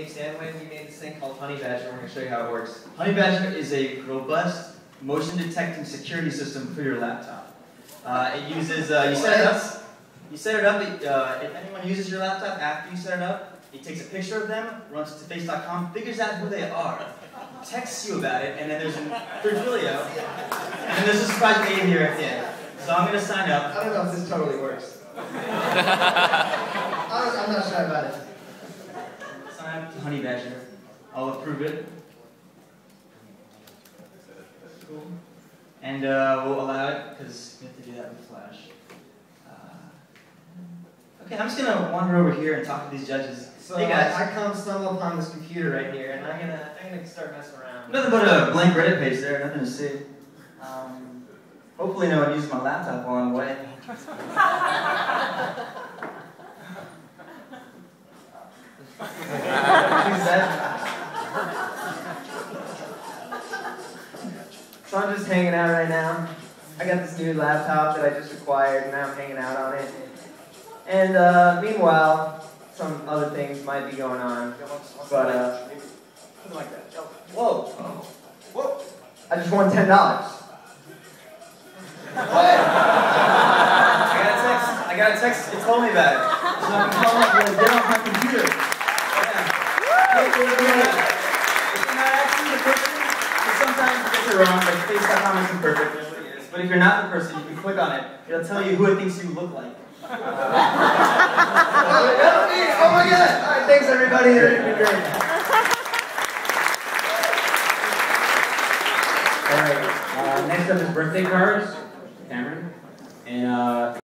Sandway, we made this thing called Honey Badger. We're going to show you how it works. Honey Badger is a robust motion detecting security system for your laptop. Uh, it uses, uh, you set it up, you set it up, it, uh, if anyone uses your laptop after you set it up, it takes a picture of them, runs it to face.com, figures out who they are, texts you about it, and then there's, an, there's video, and there's a surprise meeting here at the end. So I'm going to sign up. I don't know if this totally works. I'm not sure about it. To Honey Badger. I'll approve it. Cool. And uh, we'll allow it because we have to do that with Flash. Uh, okay, I'm just gonna wander over here and talk to these judges. So hey guys, I, I come stumble upon this computer right here, and I'm gonna I'm gonna start messing around. nothing but a blank Reddit page there, nothing to see. Um, hopefully, no one uses my laptop while I'm away. So I'm just hanging out right now. I got this new laptop that I just acquired, and now I'm hanging out on it. And uh, meanwhile, some other things might be going on. But uh, Something like that. whoa, Whoa! I just won ten dollars. What? I got a text. I got a text. It told me about it. So I'm calling up to get off my computer. Yeah. Hey, we're doing it. It's not actually the person. So sometimes it gets it wrong, isn't. But if you're not the person, you can click on it. It'll tell you who it thinks you look like. Oh my god! Alright, thanks everybody. Be great. Alright, uh, next up is birthday cards. Cameron. And uh